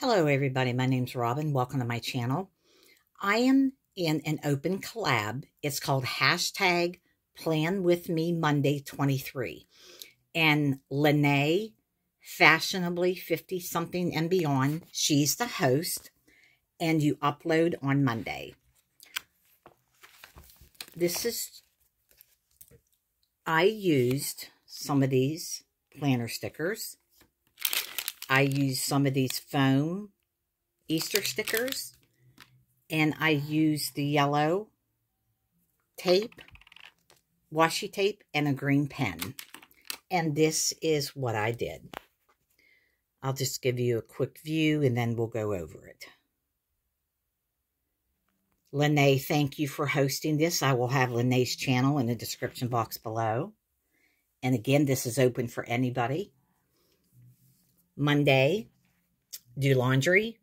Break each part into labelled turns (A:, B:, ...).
A: Hello, everybody. My name's Robin. Welcome to my channel. I am in an open collab. It's called hashtag Plan With Me Monday 23. And Lynnae, fashionably 50 something and beyond, she's the host. And you upload on Monday. This is, I used some of these planner stickers I use some of these foam Easter stickers. And I use the yellow tape, washi tape, and a green pen. And this is what I did. I'll just give you a quick view and then we'll go over it. Lynnae, thank you for hosting this. I will have Lynnae's channel in the description box below. And again, this is open for anybody. Monday, do laundry,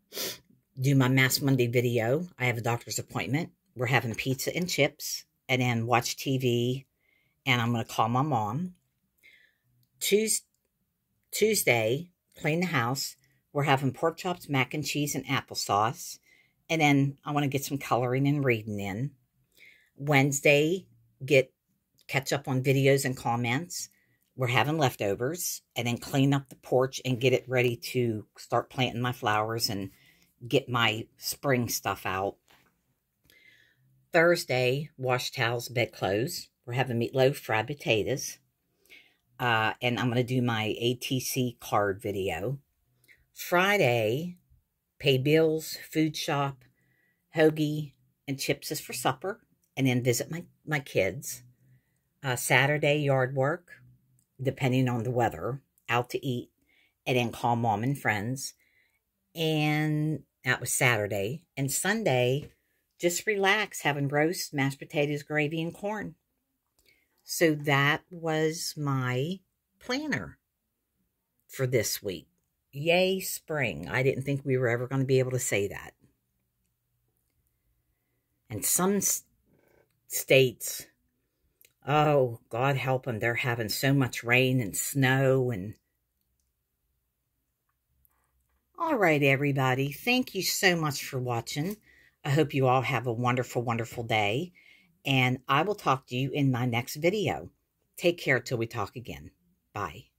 A: do my Mass Monday video. I have a doctor's appointment. We're having pizza and chips, and then watch TV, and I'm going to call my mom. Tuesday, Tuesday, clean the house. We're having pork chops, mac and cheese, and applesauce. And then I want to get some coloring and reading in. Wednesday, get catch up on videos and comments we're having leftovers and then clean up the porch and get it ready to start planting my flowers and get my spring stuff out. Thursday, wash towels, bedclothes. We're having meatloaf, fried potatoes. Uh, and I'm going to do my ATC card video. Friday, pay bills, food shop, hoagie, and chips is for supper. And then visit my, my kids. Uh, Saturday, yard work depending on the weather, out to eat, and then call mom and friends. And that was Saturday. And Sunday, just relax, having roast, mashed potatoes, gravy, and corn. So that was my planner for this week. Yay, spring. I didn't think we were ever going to be able to say that. And some states Oh, God help them. They're having so much rain and snow and... All right, everybody. Thank you so much for watching. I hope you all have a wonderful, wonderful day. And I will talk to you in my next video. Take care till we talk again. Bye.